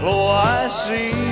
Oh, I see.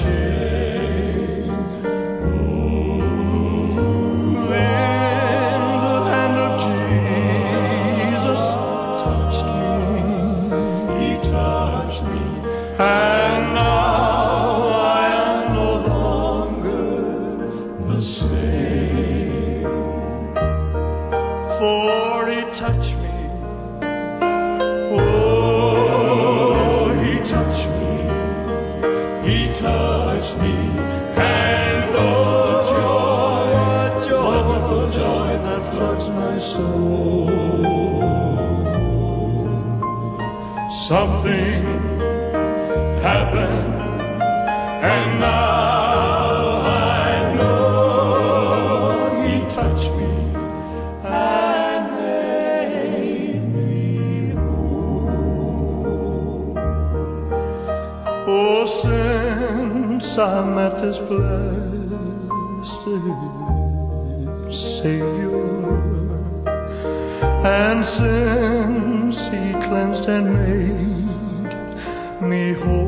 you. something happened, and now I know he touched me and made me whole. Oh, sin since I met this blessed Savior, and since He cleansed and made me whole.